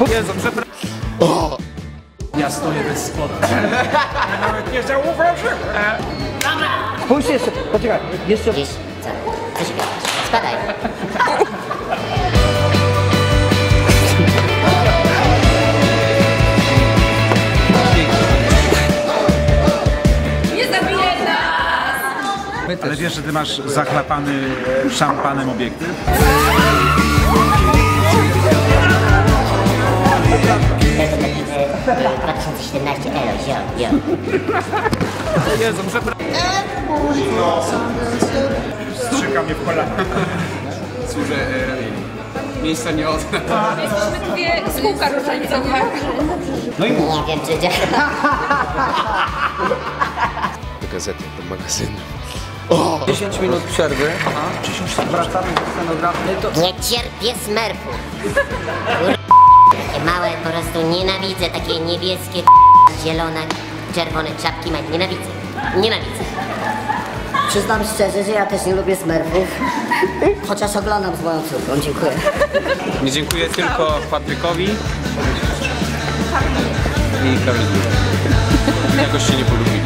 Jezu, przepraszam. Ja stoję bez spodni. Nawet nie zauważyłem. Spójrz jeszcze, poczekaj, jeszcze. Gdzieś, co? Co się gadasz? Spadaj. Nie zabije nas! Ale wiesz, że ty masz zachlapany szampanem obiektyw? Tak, 2017 Elo, zio, zio. Jezu, przepraszam. Strzyka mnie w kolana. Służę e, ramieniu. Miejsca nie odda. Jesteśmy dwie z kółka różańcowe. Nie wiem, czy działa. Do gazety, do magazynu. 10 minut przerwy. Wracamy do scenografii. To Nie cierpię smerfów. Takie małe, po prostu nienawidzę. Takie niebieskie, zielone, czerwone czapki. ma- Nienawidzę. Nienawidzę. Przyznam szczerze, że ja też nie lubię smerfów. Chociaż oglądam z moją córką, dziękuję. Nie dziękuję tylko Patrykowi i Karolinie. Jakoś się nie polubili.